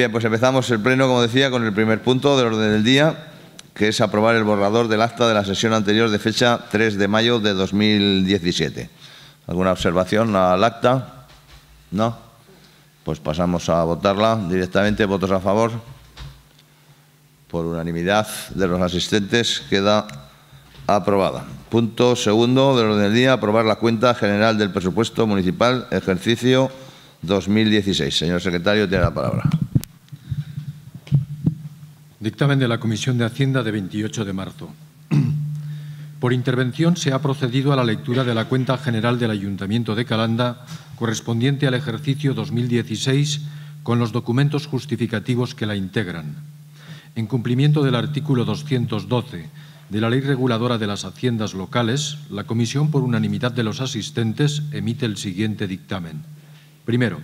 Bien, pues empezamos el pleno, como decía, con el primer punto del orden del día, que es aprobar el borrador del acta de la sesión anterior de fecha 3 de mayo de 2017. ¿Alguna observación al acta? ¿No? Pues pasamos a votarla directamente. ¿Votos a favor? Por unanimidad de los asistentes queda aprobada. Punto segundo del orden del día, aprobar la cuenta general del presupuesto municipal ejercicio 2016. Señor secretario, tiene la palabra. Dictamen de la Comisión de Hacienda de 28 de marzo. Por intervención se ha procedido a la lectura de la cuenta general del Ayuntamiento de Calanda correspondiente al ejercicio 2016 con los documentos justificativos que la integran. En cumplimiento del artículo 212 de la Ley Reguladora de las Haciendas Locales, la Comisión, por unanimidad de los asistentes, emite el siguiente dictamen. Primero,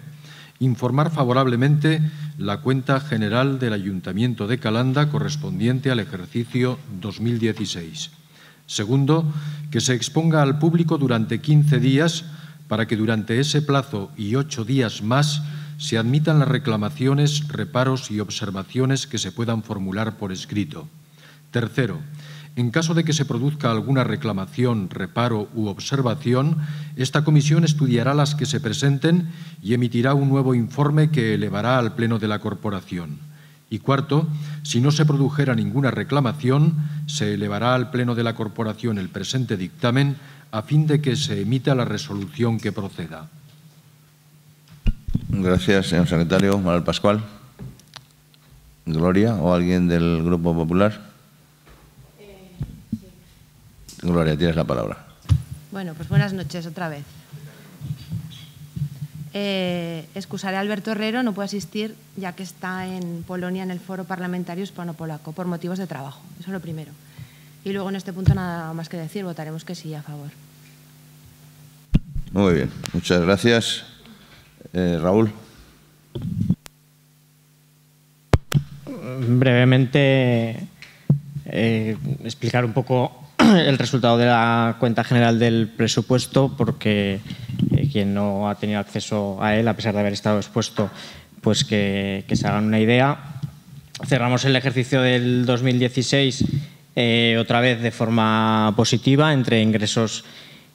informar favorablemente la cuenta general del Ayuntamiento de Calanda correspondiente al ejercicio 2016. Segundo, que se exponga al público durante 15 días para que durante ese plazo y ocho días más se admitan las reclamaciones, reparos y observaciones que se puedan formular por escrito. Tercero, en caso de que se produzca alguna reclamación, reparo u observación, esta comisión estudiará las que se presenten y emitirá un nuevo informe que elevará al Pleno de la Corporación. Y cuarto, si no se produjera ninguna reclamación, se elevará al Pleno de la Corporación el presente dictamen a fin de que se emita la resolución que proceda. Gracias, señor secretario. Manuel Pascual. Gloria o alguien del Grupo Popular. Gloria, tienes la palabra. Bueno, pues buenas noches otra vez. Eh, excusaré a Alberto Herrero, no puede asistir ya que está en Polonia en el foro parlamentario hispano-polaco por motivos de trabajo. Eso es lo primero. Y luego en este punto nada más que decir, votaremos que sí a favor. Muy bien, muchas gracias. Eh, Raúl. Brevemente eh, explicar un poco el resultado de la cuenta general del presupuesto porque eh, quien no ha tenido acceso a él, a pesar de haber estado expuesto, pues que, se hagan una idea. Cerramos el ejercicio del 2016 eh, otra vez de forma positiva entre ingresos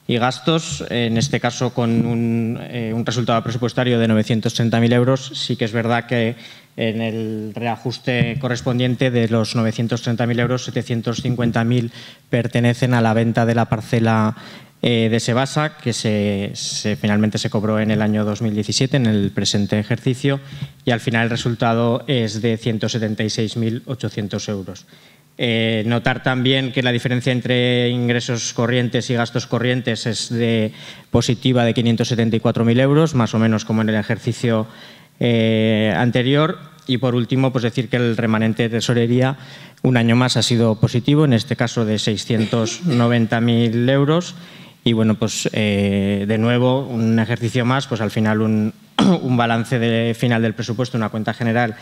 y gastos, en este caso con un, eh, un resultado presupuestario de 930.000 euros. Sí que es verdad que en el reajuste correspondiente de los 930.000 euros, 750.000 pertenecen a la venta de la parcela eh, de Sebasa, que se, finalmente se cobró en el año 2017, en el presente ejercicio, y al final el resultado es de 176.800 euros. Eh, notar también que la diferencia entre ingresos corrientes y gastos corrientes es de positiva de 574.000 euros, más o menos como en el ejercicio eh, anterior. Y por último, pues decir que el remanente de tesorería un año más ha sido positivo, en este caso de 690.000 euros. Y bueno, pues eh, de nuevo, un ejercicio más, pues al final un, balance de final del presupuesto, una cuenta general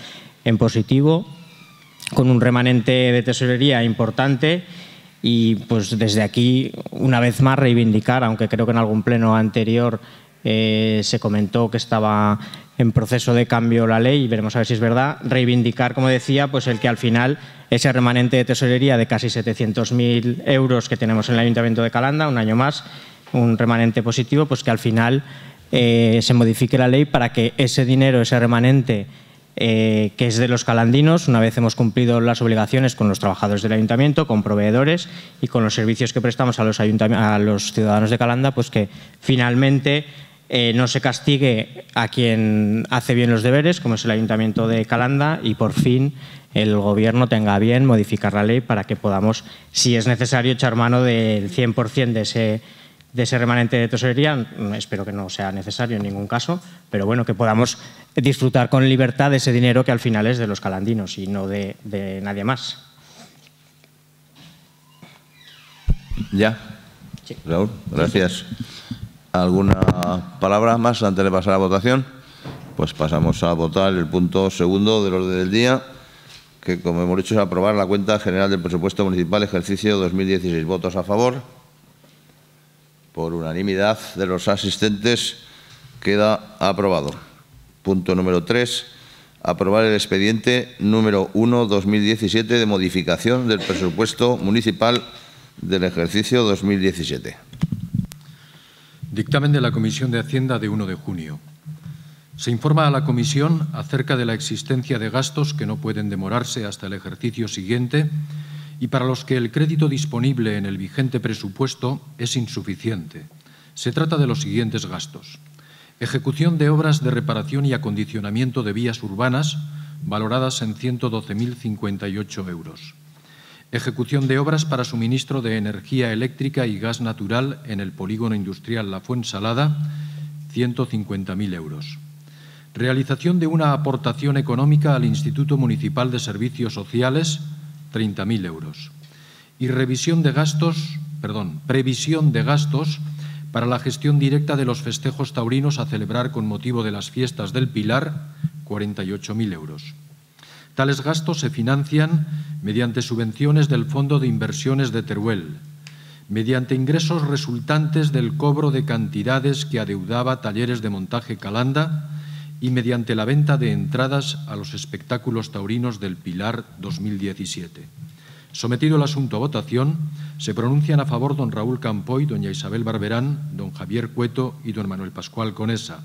en positivo, con un remanente de tesorería importante y pues desde aquí una vez más reivindicar, aunque creo que en algún pleno anterior eh, se comentó que estaba en proceso de cambio la ley y veremos a ver si es verdad, reivindicar, como decía, pues el que al final ese remanente de tesorería de casi 700.000 euros que tenemos en el Ayuntamiento de Calanda, un año más, un remanente positivo, pues que al final eh, se modifique la ley para que ese dinero, ese remanente eh, que es de los calandinos, una vez hemos cumplido las obligaciones con los trabajadores del ayuntamiento, con proveedores y con los servicios que prestamos a los, a los ciudadanos de Calanda, pues que finalmente eh, no se castigue a quien hace bien los deberes, como es el Ayuntamiento de Calanda, y por fin el Gobierno tenga bien modificar la ley para que podamos, si es necesario, echar mano del 100% de ese, de ese remanente de tesorería. Espero que no sea necesario en ningún caso, pero bueno, que podamos disfrutar con libertad de ese dinero que al final es de los calandinos y no de, nadie más. Ya. Raúl, gracias. ¿Alguna palabra más antes de pasar a votación? Pues pasamos a votar el punto segundo del orden del día, que como hemos dicho es aprobar la cuenta general del presupuesto municipal ejercicio 2016. ¿Votos a favor? Por unanimidad de los asistentes queda aprobado. Punto número tres, aprobar el expediente número 1-2017 de modificación del presupuesto municipal del ejercicio 2017. Dictamen de la Comisión de Hacienda de 1 de junio. Se informa a la Comisión acerca de la existencia de gastos que no pueden demorarse hasta el ejercicio siguiente y para los que el crédito disponible en el vigente presupuesto es insuficiente. Se trata de los siguientes gastos. Ejecución de obras de reparación y acondicionamiento de vías urbanas valoradas en 112.058 euros. Ejecución de obras para suministro de energía eléctrica y gas natural en el polígono industrial La Fuensalada, 150.000 euros. Realización de una aportación económica al Instituto Municipal de Servicios Sociales, 30.000 euros. Y revisión de gastos, perdón, previsión de gastos para la gestión directa de los festejos taurinos a celebrar con motivo de las fiestas del Pilar, 48.000 euros. Tales gastos se financian mediante subvenciones del Fondo de Inversiones de Teruel, mediante ingresos resultantes del cobro de cantidades que adeudaba Talleres de Montaje Calanda y mediante la venta de entradas a los espectáculos taurinos del Pilar 2017. Sometido el asunto a votación, se pronuncian a favor don Raúl Campoy, doña Isabel Barberán, don Javier Cueto y don Manuel Pascual Conesa.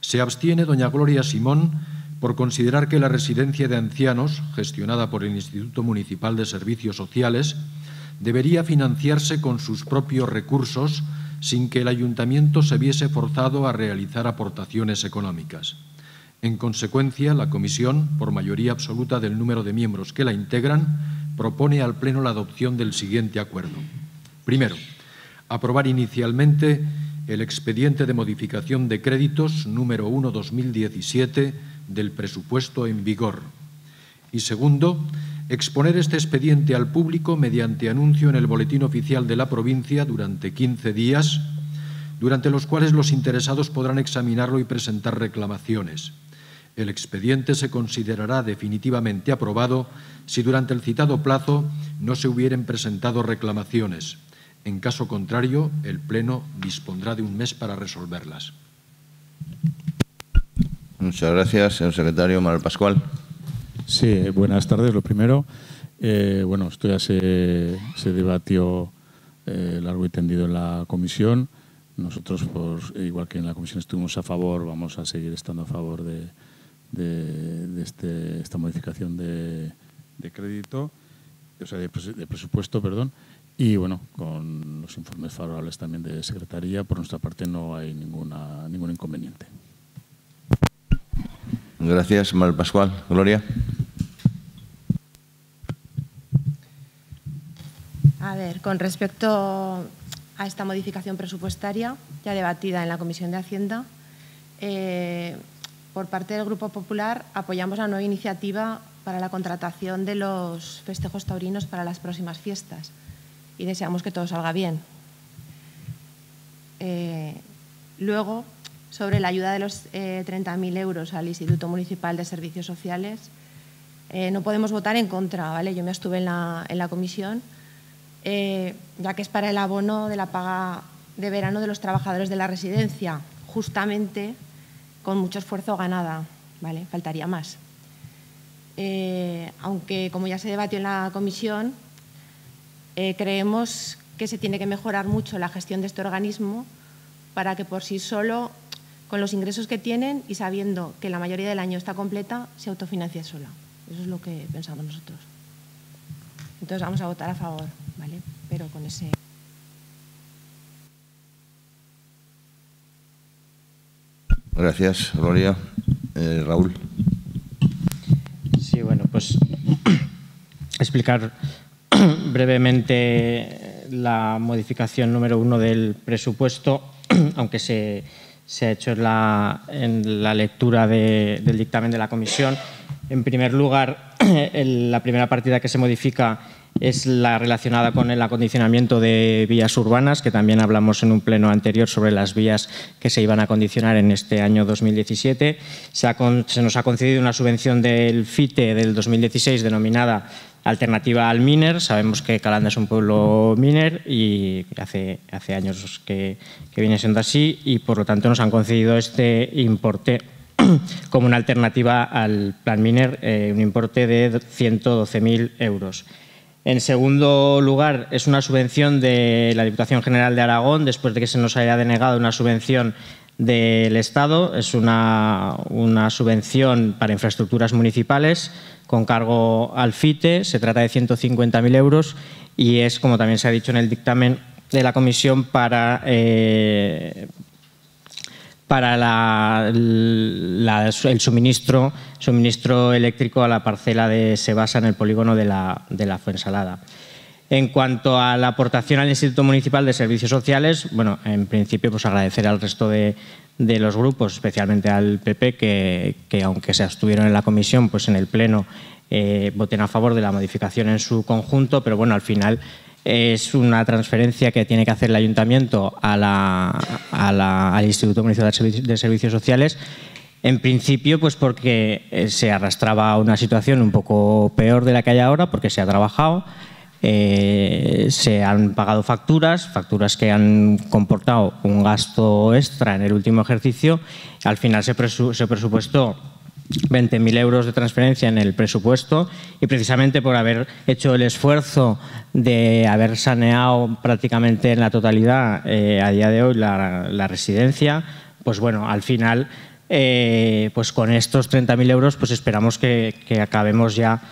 Se abstiene doña Gloria Simón por considerar que la residencia de ancianos, gestionada por el Instituto Municipal de Servicios Sociales, debería financiarse con sus propios recursos sin que el ayuntamiento se viese forzado a realizar aportaciones económicas. En consecuencia, la Comisión, por mayoría absoluta del número de miembros que la integran, propone al Pleno la adopción del siguiente acuerdo. Primero, aprobar inicialmente el expediente de modificación de créditos número 1-2017 del presupuesto en vigor. Y segundo, exponer este expediente al público mediante anuncio en el Boletín Oficial de la provincia durante 15 días, durante los cuales los interesados podrán examinarlo y presentar reclamaciones. El expediente se considerará definitivamente aprobado si durante el citado plazo no se hubieran presentado reclamaciones. En caso contrario, el Pleno dispondrá de un mes para resolverlas. Muchas gracias, señor secretario Manuel Pascual. Sí, buenas tardes. Lo primero, eh, bueno, esto ya se, debatió eh, largo y tendido en la comisión. Nosotros, igual que en la comisión estuvimos a favor, vamos a seguir estando a favor de, este, esta modificación de, crédito, o sea, de, presupuesto, perdón. Y bueno, con los informes favorables también de Secretaría, por nuestra parte no hay ninguna, ningún inconveniente. Gracias, Mal Pascual. Gloria. A ver, con respecto a esta modificación presupuestaria, ya debatida en la Comisión de Hacienda, eh, por parte del Grupo Popular apoyamos la nueva iniciativa para la contratación de los festejos taurinos para las próximas fiestas y deseamos que todo salga bien. Eh, luego, sobre la ayuda de los 30.000 eh, euros al Instituto Municipal de Servicios Sociales. Eh, no podemos votar en contra, ¿vale? Yo me estuve en la, comisión, eh, ya que es para el abono de la paga de verano de los trabajadores de la residencia, justamente con mucho esfuerzo ganada, ¿vale? Faltaría más. aunque, como ya se debatió en la comisión, creemos que se tiene que mejorar mucho la gestión de este organismo para que por sí solo con los ingresos que tienen y sabiendo que la mayoría del año está completa, se autofinancia sola. Eso es lo que pensamos nosotros. Entonces vamos a votar a favor, ¿vale? Pero con ese... Gracias, Gloria. Eh, Raúl. Sí, bueno, pues explicar brevemente la modificación número uno del presupuesto, aunque se se ha hecho en la, lectura del dictamen de la comisión. En primer lugar, la primera partida que se modifica es la relacionada con el acondicionamiento de vías urbanas, que también hablamos en un pleno anterior sobre las vías que se iban a acondicionar en este año 2017. Se, se nos ha concedido una subvención del FITE del 2016 denominada alternativa al miner. Sabemos que Calanda es un pueblo miner y hace, hace años que, viene siendo así y por lo tanto nos han concedido este importe como una alternativa al plan Miner, eh, un importe de 112.000 euros. En segundo lugar, es una subvención de la Diputación General de Aragón, después de que se nos haya denegado una subvención del Estado. Es una, una subvención para infraestructuras municipales con cargo al FITE. Se trata de 150.000 euros y es, como también se ha dicho en el dictamen de la Comisión, para, eh, para el suministro, suministro eléctrico a la parcela de Sebasa en el polígono de la, de la Fuensalada. En cuanto a la aportación al Instituto Municipal de Servicios Sociales, bueno, en principio pues agradecer al resto de, los grupos, especialmente al PP, que, aunque se abstuvieron en la comisión, pues en el Pleno eh, voten a favor de la modificación en su conjunto, pero bueno, al final es una transferencia que tiene que hacer el Ayuntamiento al Instituto Municipal de Servicios Sociales. En principio, pues porque eh, se arrastraba una situación un poco peor de la que hay ahora, porque se ha trabajado, eh, se han pagado facturas, facturas que han comportado un gasto extra en el último ejercicio. Al final se, se presupuestó 20.000 euros de transferencia en el presupuesto y precisamente por haber hecho el esfuerzo de haber saneado prácticamente en la totalidad eh, a día de hoy la, residencia, pues bueno, al final, eh, pues con estos 30.000 euros, pues esperamos que acabemos ya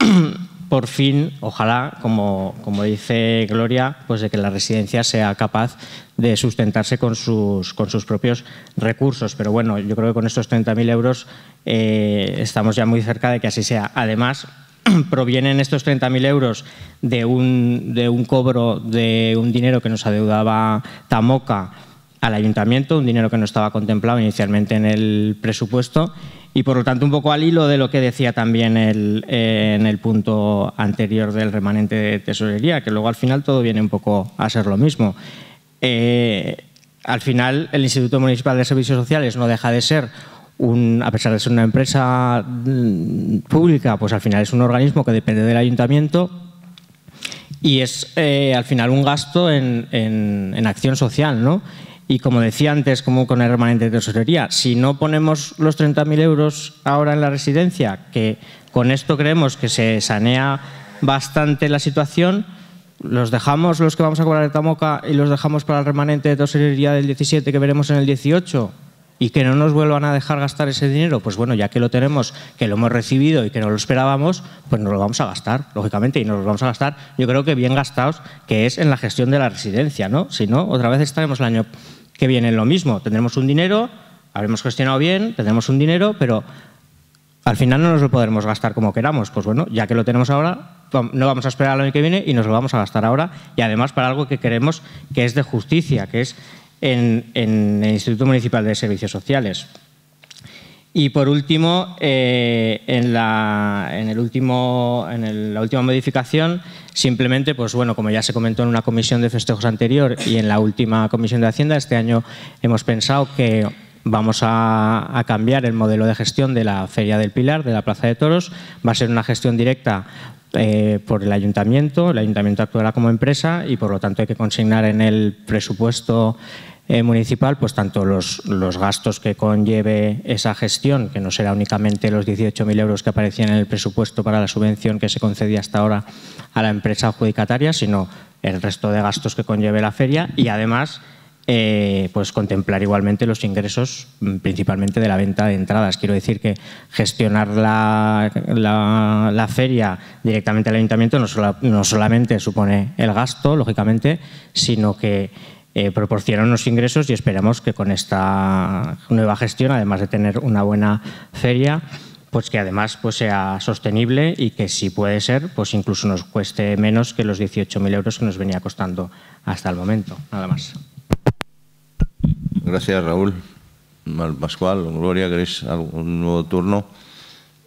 por fin, ojalá, como, como, dice Gloria, pues de que la residencia sea capaz de sustentarse con sus, con sus propios recursos. Pero bueno, yo creo que con estos 30.000 euros eh, estamos ya muy cerca de que así sea. Además, provienen estos 30.000 euros de un, de un cobro de un dinero que nos adeudaba Tamoca al ayuntamiento, un dinero que no estaba contemplado inicialmente en el presupuesto y por lo tanto un poco al hilo de lo que decía también el, eh, en el punto anterior del remanente de tesorería, que luego al final todo viene un poco a ser lo mismo. Eh, al final el Instituto Municipal de Servicios Sociales no deja de ser un, a pesar de ser una empresa mm, pública, pues al final es un organismo que depende del ayuntamiento y es eh, al final un gasto en, en, en acción social, ¿no? Y como decía antes, como con el remanente de tesorería, si no ponemos los 30.000 euros ahora en la residencia, que con esto creemos que se sanea bastante la situación, los dejamos los que vamos a cobrar de Tamoca y los dejamos para el remanente de tesorería del 17 que veremos en el 18 y que no nos vuelvan a dejar gastar ese dinero, pues bueno, ya que lo tenemos, que lo hemos recibido y que no lo esperábamos, pues nos lo vamos a gastar, lógicamente, y nos lo vamos a gastar, yo creo que bien gastados, que es en la gestión de la residencia, ¿no? Si no, otra vez estaremos el año que viene en lo mismo, tendremos un dinero, habremos gestionado bien, tendremos un dinero, pero al final no nos lo podremos gastar como queramos. Pues bueno, ya que lo tenemos ahora, no vamos a esperar al año que viene y nos lo vamos a gastar ahora, y además para algo que queremos que es de justicia, que es en, el Instituto Municipal de Servicios Sociales. Y por último, eh, en, la, en, el último, en la última modificación, simplemente, pues bueno, como ya se comentó en una comisión de festejos anterior y en la última comisión de Hacienda, este año hemos pensado que vamos a, cambiar el modelo de gestión de la Feria del Pilar, de la Plaza de Toros. Va a ser una gestión directa eh, por el ayuntamiento. El ayuntamiento actuará como empresa y, por lo tanto, hay que consignar en el presupuesto eh, municipal, pues tanto los, los, gastos que conlleve esa gestión, que no será únicamente los 18.000 euros que aparecían en el presupuesto para la subvención que se concedía hasta ahora a la empresa adjudicataria, sino el resto de gastos que conlleve la feria y además eh, pues contemplar igualmente los ingresos mm, principalmente de la venta de entradas. Quiero decir que gestionar la, la, feria directamente al ayuntamiento no, no solamente supone el gasto, lógicamente, sino que eh, proporciona unos ingresos y esperamos que con esta nueva gestión, además de tener una buena feria, pues que además pues sea sostenible y que si puede ser, pues incluso nos cueste menos que los 18.000 euros que nos venía costando hasta el momento. Nada más. Gracias, Raúl. Pascual, Gloria, ¿queréis algún nuevo turno?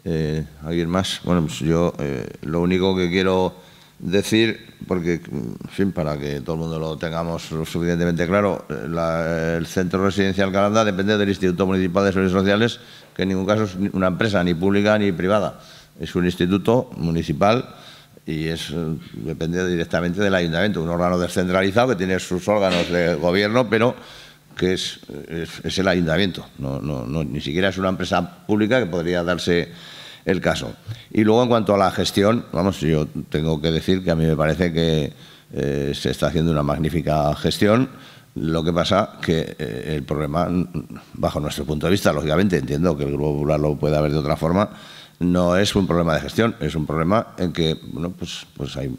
Eh, ¿Alguien más? Bueno, pues yo eh, lo único que quiero decir, porque, en fin, para que todo el mundo lo tengamos suficientemente claro, el Centro Residencial Calanda depende del Instituto Municipal de Servicios Sociales, que en ningún caso es una empresa, ni pública ni privada. Es un instituto municipal y es, depende directamente del ayuntamiento, un órgano descentralizado que tiene sus órganos de gobierno, pero que es, es, el ayuntamiento. No, no, ni siquiera es una empresa pública que podría darse el caso. Y luego, en cuanto a la gestión, vamos, yo tengo que decir que a mí me parece que eh, se está haciendo una magnífica gestión. Lo que pasa que eh, el problema, bajo nuestro punto de vista, lógicamente entiendo que el Grupo Popular lo pueda ver de otra forma, no es un problema de gestión, es un problema en que bueno, pues, pues hay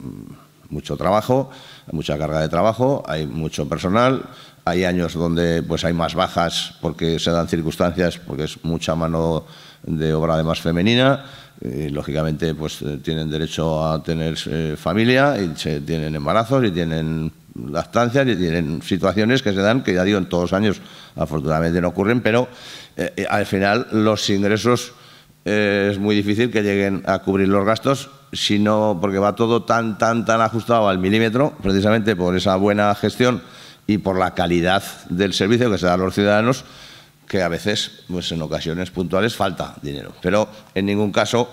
mucho trabajo, mucha carga de trabajo, hay mucho personal, hay años donde pues hay más bajas porque se dan circunstancias, porque es mucha mano de obra además femenina, y, lógicamente pues eh, tienen derecho a tener eh, familia y se tienen embarazos y tienen lactancias y tienen situaciones que se dan, que ya digo, en todos los años afortunadamente no ocurren, pero eh, al final los ingresos es muy difícil que lleguen a cubrir los gastos, sino porque va todo tan, tan, tan ajustado al milímetro, precisamente por esa buena gestión y por la calidad del servicio que se da a los ciudadanos, que a veces, pues en ocasiones puntuales, falta dinero. Pero en ningún caso,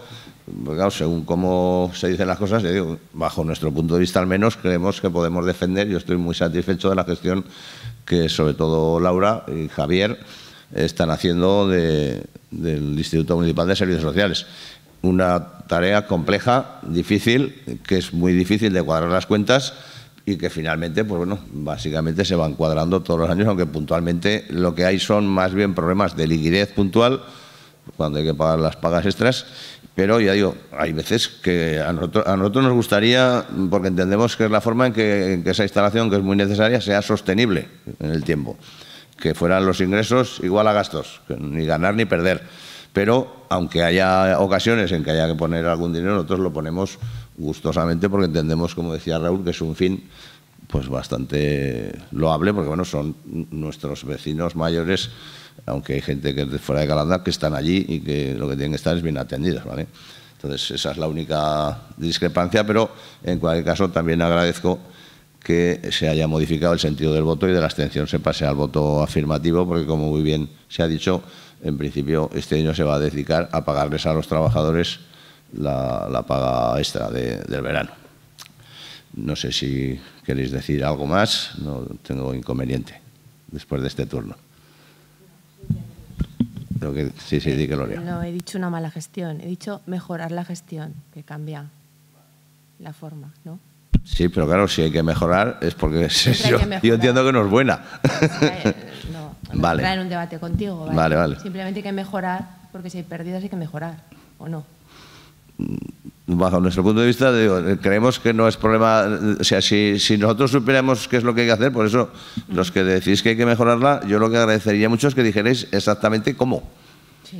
pues, según cómo se dicen las cosas, digo, bajo nuestro punto de vista al menos, creemos que podemos defender, yo estoy muy satisfecho de la gestión que sobre todo Laura y Javier están haciendo del Instituto Municipal de Servicios Sociales. Una tarea compleja, difícil, que es muy difícil de cuadrar las cuentas y que finalmente, pues bueno, básicamente se van cuadrando todos los años, aunque puntualmente lo que hay son más bien problemas de liquidez puntual, cuando hay que pagar las pagas extras, pero ya digo, hay veces que a nosotros, nos gustaría, porque entendemos que es la forma en que esa instalación, que es muy necesaria, sea sostenible en el tiempo que fueran los ingresos igual a gastos, ni ganar ni perder. Pero aunque haya ocasiones en que haya que poner algún dinero, nosotros lo ponemos gustosamente porque entendemos, como decía Raúl, que es un fin pues bastante loable, porque bueno, son nuestros vecinos mayores, aunque hay gente que es de fuera de Calanda, que están allí y que lo que tienen que estar es bien atendidas, ¿vale? Entonces, esa es la única discrepancia, pero en cualquier caso también agradezco que se haya modificado el sentido del voto y de la abstención se pase al voto afirmativo, porque como muy bien se ha dicho, en principio este año se va a dedicar a pagarles a los trabajadores la, paga extra del verano. No sé si queréis decir algo más, no tengo inconveniente después de este turno. sí, sí, di que lo No he dicho una mala gestión, he dicho mejorar la gestión, que cambia la forma, ¿no? Sí, pero claro, si hay que mejorar es porque yo, entiendo que no es buena. no, no vale. entrar en un debate contigo. ¿vale? vale, Simplemente hay que mejorar, porque si hay pérdidas hay que mejorar, ¿o no? Mm, bajo nuestro punto de vista, creemos que no es problema. O sea, si, si nosotros supiéramos qué es lo que hay que hacer, por eso los que decís que hay que mejorarla, yo lo que agradecería mucho es que dijerais exactamente cómo.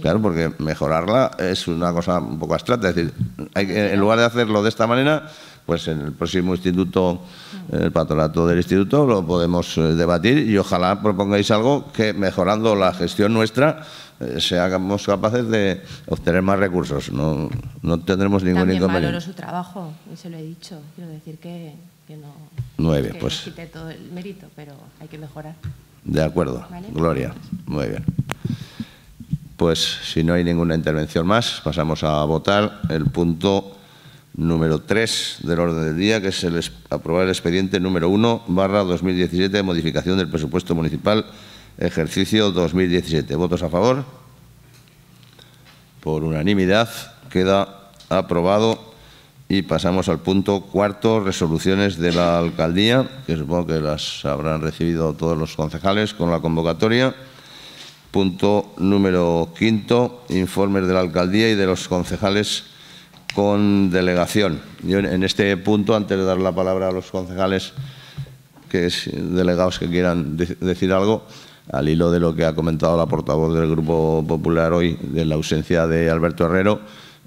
Claro, porque mejorarla es una cosa un poco abstracta. Es decir, hay en lugar de hacerlo de esta manera, pues en el próximo instituto, el patronato del instituto, lo podemos eh, debatir y ojalá propongáis algo que mejorando la gestión nuestra eh, seamos capaces de obtener más recursos. No, no tendremos ningún También inconveniente. valoro su trabajo, y se lo he dicho. Quiero decir que, no Nueve, pues. quite todo el mérito, pero hay que mejorar. De acuerdo. Gloria. Muy bien. Pues si no hay ninguna intervención más, pasamos a votar el punto número 3 del orden del día, que es el aprobar el expediente número 1 barra 2017 de modificación del presupuesto municipal ejercicio 2017. ¿Votos a favor? Por unanimidad queda aprobado y pasamos al punto cuarto, resoluciones de la alcaldía, que supongo que las habrán recibido todos los concejales con la convocatoria. Punto número quinto, informes de la alcaldía y de los concejales con delegación. Yo en este punto, antes de dar la palabra a los concejales, que es delegados que quieran decir algo, al hilo de lo que ha comentado la portavoz del Grupo Popular hoy, de la ausencia de Alberto Herrero,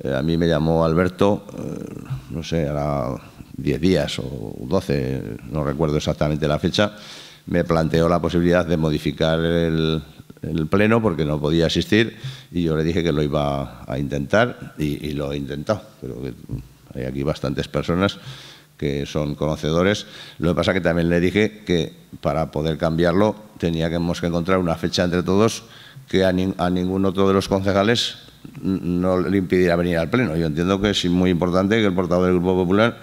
eh, a mí me llamó Alberto, eh, no sé, hará 10 días o 12, no recuerdo exactamente la fecha, me planteó la posibilidad de modificar el, el pleno porque no podía asistir y yo le dije que lo iba a intentar y, lo he intentado. Pero hay aquí bastantes personas que son conocedores. Lo que pasa que también le dije que para poder cambiarlo teníamos que encontrar una fecha entre todos que a, a ningún otro de los concejales no le impidiera venir al pleno. Yo entiendo que es muy importante que el portavoz del Grupo Popular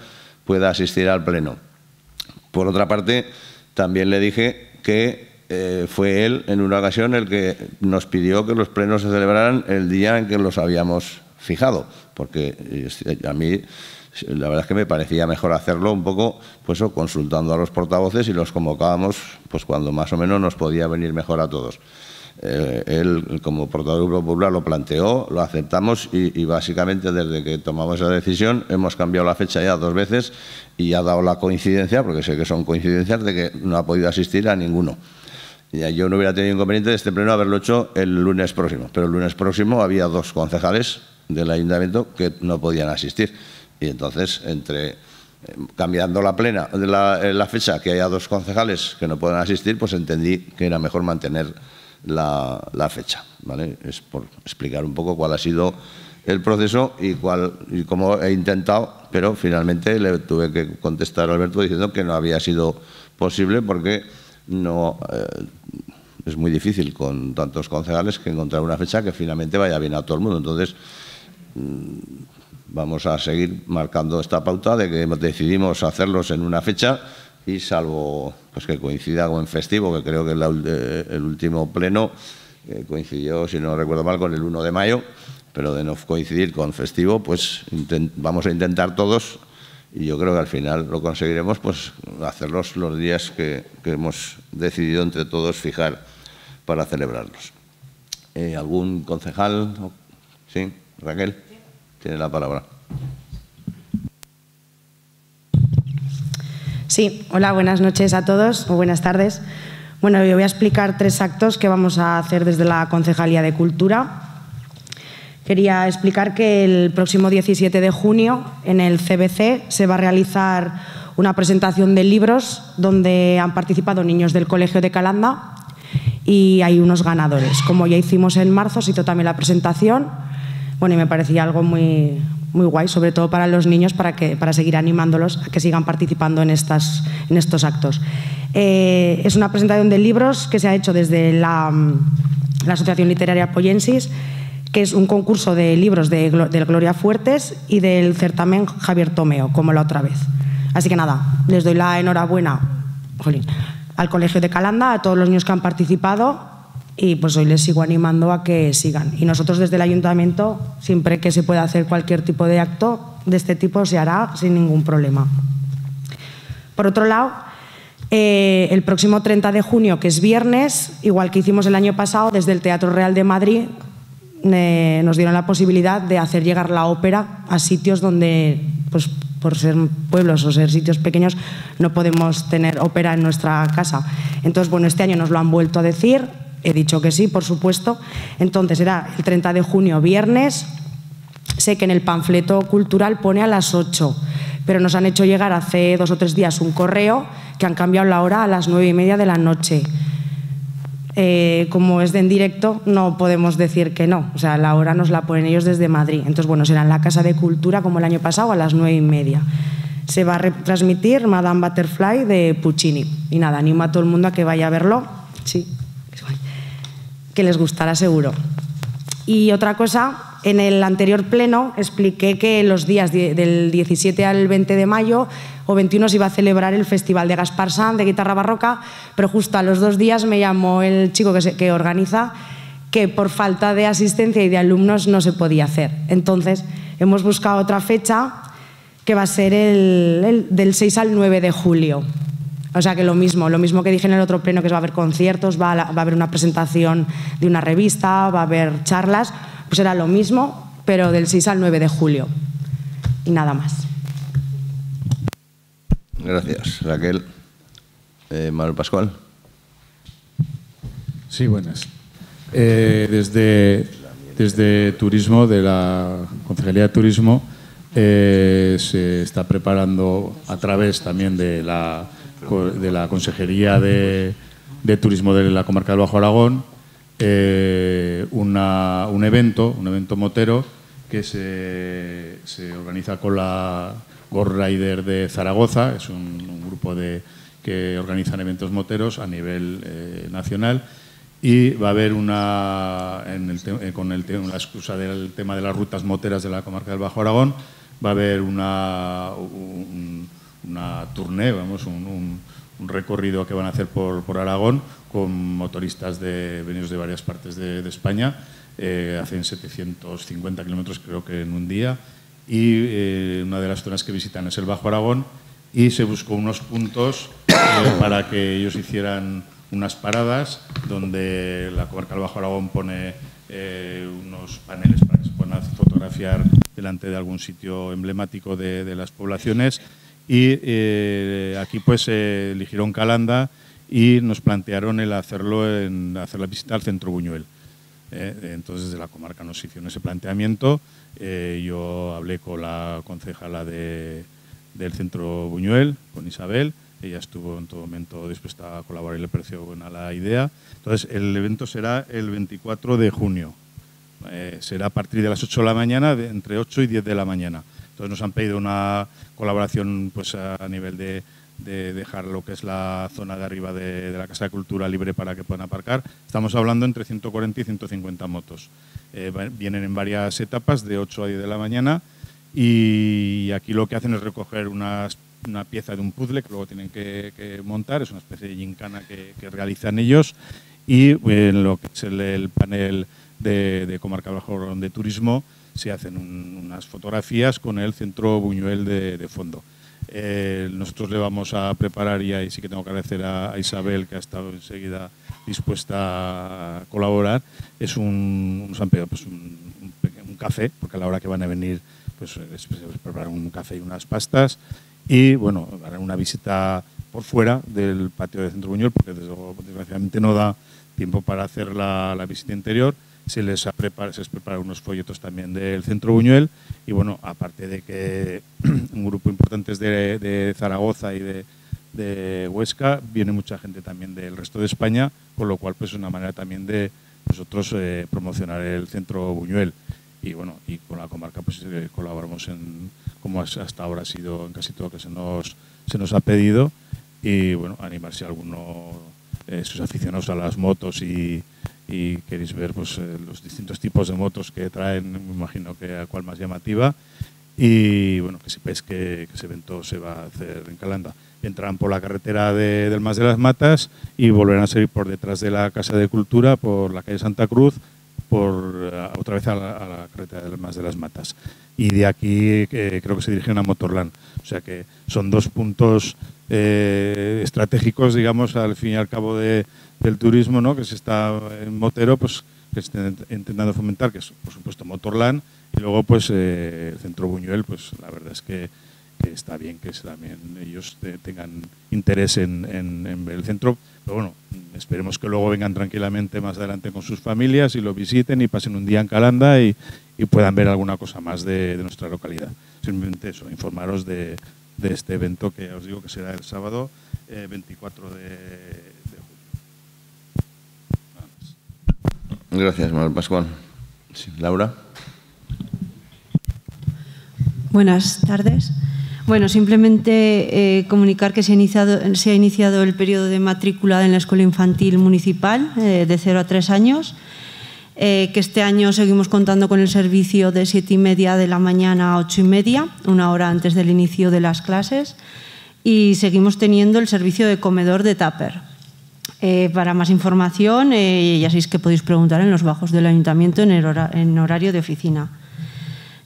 pueda asistir al pleno. Por otra parte, también le dije que eh, fue él en una ocasión el que nos pidió que los plenos se celebraran el día en que los habíamos fijado, porque a mí la verdad es que me parecía mejor hacerlo un poco pues consultando a los portavoces y los convocábamos pues cuando más o menos nos podía venir mejor a todos. Eh, él, como portavoz del Grupo Popular, lo planteó, lo aceptamos y, básicamente desde que tomamos esa decisión hemos cambiado la fecha ya dos veces y ha dado la coincidencia, porque sé que son coincidencias, de que no ha podido asistir a ninguno. Yo no hubiera tenido inconveniente de este pleno haberlo hecho el lunes próximo, pero el lunes próximo había dos concejales del ayuntamiento que no podían asistir. Y entonces, entre eh, cambiando la plena de la, fecha, que haya dos concejales que no puedan asistir, pues entendí que era mejor mantener la, fecha. Es por explicar un poco cuál ha sido el proceso y, cuál, y cómo he intentado, pero finalmente le tuve que contestar a Alberto diciendo que no había sido posible porque no eh, es muy difícil con tantos concejales que encontrar una fecha que finalmente vaya bien a todo el mundo. Entonces, mm, vamos a seguir marcando esta pauta de que decidimos hacerlos en una fecha y salvo pues que coincida con festivo, que creo que eh, el último pleno coincidió, si no recuerdo mal, con el 1 de mayo, pero de no coincidir con festivo, pues vamos a intentar todos y yo creo que al final lo conseguiremos, pues hacerlos los días que, hemos decidido entre todos fijar para celebrarlos. Eh, ¿Algún concejal? Sí, Raquel, tiene la palabra. Sí, hola, buenas noches a todos o buenas tardes. Bueno, yo voy a explicar tres actos que vamos a hacer desde la Concejalía de Cultura. Quería explicar que el próximo 17 de junio en el CBC se va a realizar una presentación de libros donde han participado niños del Colegio de Calanda y hay unos ganadores. Como ya hicimos en marzo, se también la presentación. Bueno, y me parecía algo muy, muy guay, sobre todo para los niños, para, que, para seguir animándolos a que sigan participando en, estas, en estos actos. Eh, es una presentación de libros que se ha hecho desde la, la Asociación Literaria Poyensis, que es un concurso de libros de, del Gloria Fuertes y del certamen Javier Tomeo, como la otra vez. Así que nada, les doy la enhorabuena al Colegio de Calanda, a todos los niños que han participado y pues hoy les sigo animando a que sigan. Y nosotros desde el ayuntamiento, siempre que se pueda hacer cualquier tipo de acto de este tipo, se hará sin ningún problema. Por otro lado, eh, el próximo 30 de junio, que es viernes, igual que hicimos el año pasado, desde el Teatro Real de Madrid nos dieron la posibilidad de hacer llegar la ópera a sitios donde, pues, por ser pueblos o ser sitios pequeños, no podemos tener ópera en nuestra casa. Entonces, bueno, este año nos lo han vuelto a decir, He dicho que sí, por supuesto. Entonces era el 30 de junio, viernes. Sé que en el panfleto cultural pone a las 8, pero nos han hecho llegar hace dos o tres días un correo que han cambiado la hora a las nueve y media de la noche. Eh, como es de en directo, no podemos decir que no. O sea, la hora nos la ponen ellos desde Madrid. Entonces, bueno, será en la Casa de Cultura como el año pasado a las nueve y media. Se va a retransmitir Madame Butterfly de Puccini. Y nada, animo a todo el mundo a que vaya a verlo. Sí que les gustará seguro. Y otra cosa, en el anterior pleno expliqué que los días del 17 al 20 de mayo o 21 se iba a celebrar el Festival de Gaspar Sanz de guitarra barroca, pero justo a los dos días me llamó el chico que, organiza que por falta de asistencia y de alumnos no se podía hacer. Entonces hemos buscado otra fecha que va a ser el, del 6 al 9 de julio. O sea que lo mismo, lo mismo que dije en el otro pleno, que va a haber conciertos, va a, haber una presentación de una revista, va a haber charlas, pues era lo mismo, pero del 6 al 9 de julio. Y nada más. Gracias, Raquel. Eh, Manuel Pascual. Sí, buenas. Eh, desde, desde Turismo, de la Concejalía de Turismo, eh, se está preparando a través también de la de la Consejería de, Turismo de la Comarca del Bajo Aragón eh, un evento, un evento motero que se, organiza con la Ghost Rider de Zaragoza, es un, grupo de, que organizan eventos moteros a nivel eh, nacional. Y va a haber una, eh, con el, la excusa del tema de las rutas moteras de la comarca del Bajo Aragón, va a haber una, una tournée, vamos, un, recorrido que van a hacer por, Aragón con motoristas de, venidos de varias partes de, España. Eh, hacen 750 kilómetros creo que en un día y eh, una de las zonas que visitan es el Bajo Aragón y se buscó unos puntos para que ellos hicieran unas paradas donde la comarca del Bajo Aragón pone unos paneles para que se puedan fotografiar delante de algún sitio emblemático de, las poblaciones y eh, aquí pues eligieron Calanda y nos plantearon el hacerlo en hacer la visita al centro Buñuel. Eh, entonces desde la comarca nos hicieron ese planteamiento. Eh, yo hablé con la concejala de, del centro Buñuel, con Isabel. Ella estuvo en todo momento dispuesta a colaborar y le pareció buena la idea. Entonces el evento será el 24 de junio. Eh, será a partir de las 8 de la mañana, entre 8 y 10 de la mañana. Entonces nos han pedido una colaboración pues, a nivel de, dejar lo que es la zona de arriba de, la Casa de Cultura libre para que puedan aparcar. Estamos hablando entre 140 y 150 motos. Eh, vienen en varias etapas, de 8 a 10 de la mañana, y aquí lo que hacen es recoger una pieza de un puzzle que luego tienen que, montar, es una especie de gincana que, realizan ellos, y eh, lo que es el panel de, Comarca Bajo de Turismo se hacen unas fotografías con el Centro Buñuel de, fondo. Eh, nosotros le vamos a preparar y ahí sí que tengo que agradecer a, Isabel que ha estado enseguida dispuesta a colaborar. Es un, nos han pedido pues un, café, porque a la hora que van a venir pues es, preparar un café y unas pastas y bueno, harán una visita por fuera del patio de Centro Buñuel porque desgraciadamente no da tiempo para hacer la visita interior se les, les prepara unos folletos también del Centro Buñuel y bueno, aparte de que un grupo importante de, de Zaragoza y de, Huesca, viene mucha gente también del resto de España, con lo cual pues es una manera también de nosotros eh, promocionar el Centro Buñuel. Y bueno, y con la comarca pues eh, colaboramos en como hasta ahora ha sido en casi todo que se nos, se nos ha pedido. Y bueno, animarse a alguno, eh, sus aficionados a las motos y y queréis ver pues, eh, los distintos tipos de motos que traen, me imagino que a cuál más llamativa. Y bueno, que sepáis que, ese evento se va a hacer en Calanda. Entrarán por la carretera de, del Más de las Matas y volverán a salir por detrás de la Casa de Cultura, por la calle Santa Cruz, por eh, otra vez a la, carretera del Más de las Matas. Y de aquí eh, creo que se dirigen a Motorland. O sea que son dos puntos estratégicos, digamos, al fin y al cabo de, del turismo, ¿no? que se está en Motero, pues que se intentando fomentar, que es por supuesto Motorland, y luego pues eh, el Centro Buñuel, pues la verdad es que, está bien que también ellos tengan interés en, ver el centro, pero bueno, esperemos que luego vengan tranquilamente más adelante con sus familias y lo visiten y pasen un día en Calanda y, puedan ver alguna cosa más de, nuestra localidad. Simplemente eso, informaros de, este evento que os digo que será el sábado 24 eh, de Gracias, Manuel Pascual. Laura. Buenas tardes. Bueno, simplemente eh, comunicar que se ha, iniciado, se ha, iniciado, el periodo de matrícula en la Escuela Infantil Municipal eh, de 0 a 3 años, eh, que este año seguimos contando con el servicio de 7 y media de la mañana a 8 y media, una hora antes del inicio de las clases, y seguimos teniendo el servicio de comedor de tupper. Eh, para más información, eh, ya sabéis que podéis preguntar en los bajos del ayuntamiento en, horario de oficina.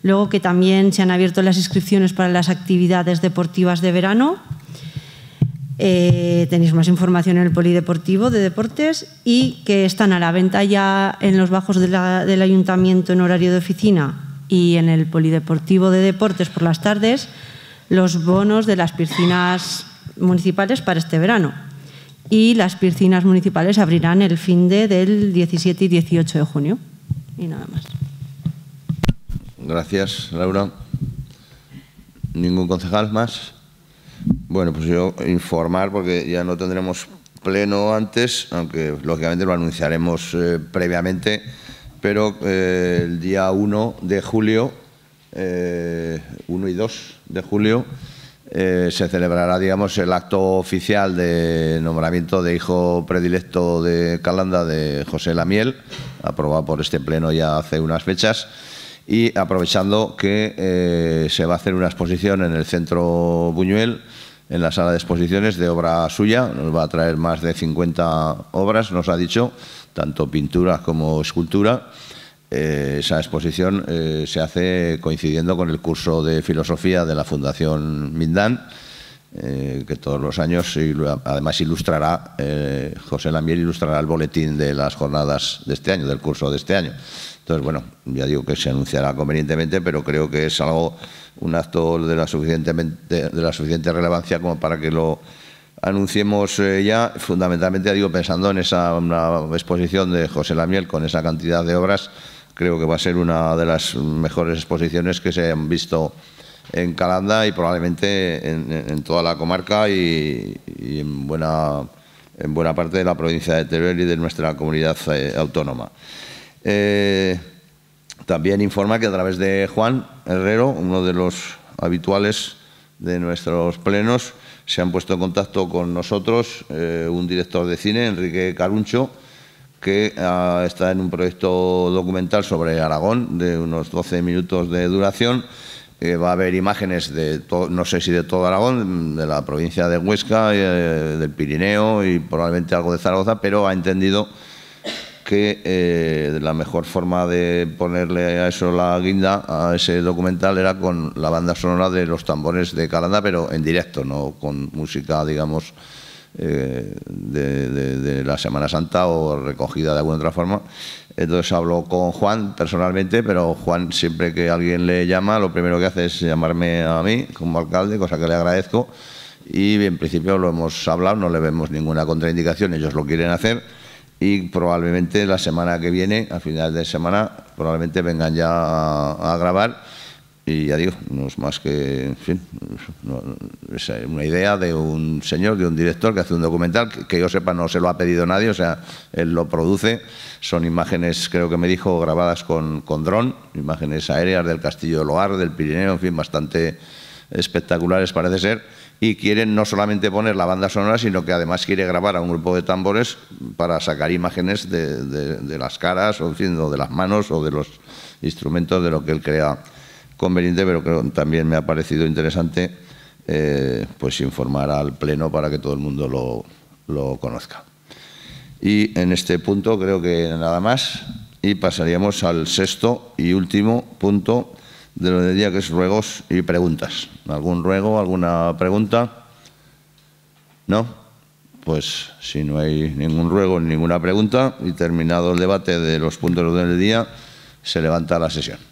Luego que también se han abierto las inscripciones para las actividades deportivas de verano. Eh, tenéis más información en el Polideportivo de Deportes y que están a la venta ya en los bajos del ayuntamiento en horario de oficina y en el Polideportivo de Deportes por las tardes los bonos de las piscinas municipales para este verano y las piscinas municipales abrirán el fin de del 17 y 18 de junio. Y nada más. Gracias, Laura. ¿Ningún concejal más? Bueno, pues yo informar, porque ya no tendremos pleno antes, aunque lógicamente lo anunciaremos eh, previamente, pero eh, el día 1 de julio, 1 eh, y 2 de julio, eh, se celebrará, digamos, el acto oficial de nombramiento de hijo predilecto de Calanda de José Lamiel, aprobado por este pleno ya hace unas fechas, y aprovechando que se va a hacer una exposición en el centro Buñuel en la sala de exposiciones de obra suya. Nos va a traer más de 50 obras, nos ha dicho, tanto pintura como escultura. Eh, esa exposición eh, se hace coincidiendo con el curso de filosofía de la Fundación Mindán, eh, que todos los años además ilustrará, José Lamiel ilustrará el boletín de las jornadas de este año, del curso de este año. Entonces, bueno, ya digo que se anunciará convenientemente, pero creo que es algo, un acto de la, suficiente relevancia como para que lo anunciemos ya, fundamentalmente, digo, pensando en esa exposición de José Lamiel con esa cantidad de obras creo que va a ser una de las mejores exposiciones que se han visto en Calanda y probablemente en, toda la comarca y, en, buena, en buena parte de la provincia de Teruel y de nuestra comunidad eh, autónoma. Eh, también informa que a través de Juan Herrero, uno de los habituales de nuestros plenos, se han puesto en contacto con nosotros eh, un director de cine, Enrique Caruncho, que ah, está en un proyecto documental sobre Aragón de unos 12 minutos de duración. va a haber imágenes de, no sé si de todo Aragón, de la provincia de Huesca, eh, del Pirineo y probablemente algo de Zaragoza, pero ha entendido que eh, la mejor forma de ponerle a eso la guinda, a ese documental, era con la banda sonora de los tambores de Calanda, pero en directo, no con música, digamos, eh, de, la Semana Santa o recogida de alguna otra forma. Entonces hablo con Juan personalmente, pero Juan siempre que alguien le llama, lo primero que hace es llamarme a mí como alcalde, cosa que le agradezco. Y en principio lo hemos hablado, no le vemos ninguna contraindicación, ellos lo quieren hacer y probablemente la semana que viene, a final de semana, probablemente vengan ya a grabar y ya digo, no es más que, en fin, es una idea de un señor, de un director que hace un documental, que, yo sepa no se lo ha pedido nadie, o sea, él lo produce. Son imágenes, creo que me dijo, grabadas con, con dron, imágenes aéreas del Castillo de Loar, del Pirineo, en fin, bastante espectaculares parece ser. Y quieren no solamente poner la banda sonora, sino que además quiere grabar a un grupo de tambores para sacar imágenes de, de las caras, o, en de las manos, o de los instrumentos de lo que él crea conveniente, pero que también me ha parecido interesante eh, pues informar al Pleno para que todo el mundo lo, lo conozca. Y en este punto creo que nada más y pasaríamos al sexto y último punto de lo del día, que es ruegos y preguntas. ¿Algún ruego, alguna pregunta? ¿No? Pues si no hay ningún ruego ni ninguna pregunta y terminado el debate de los puntos del día, se levanta la sesión.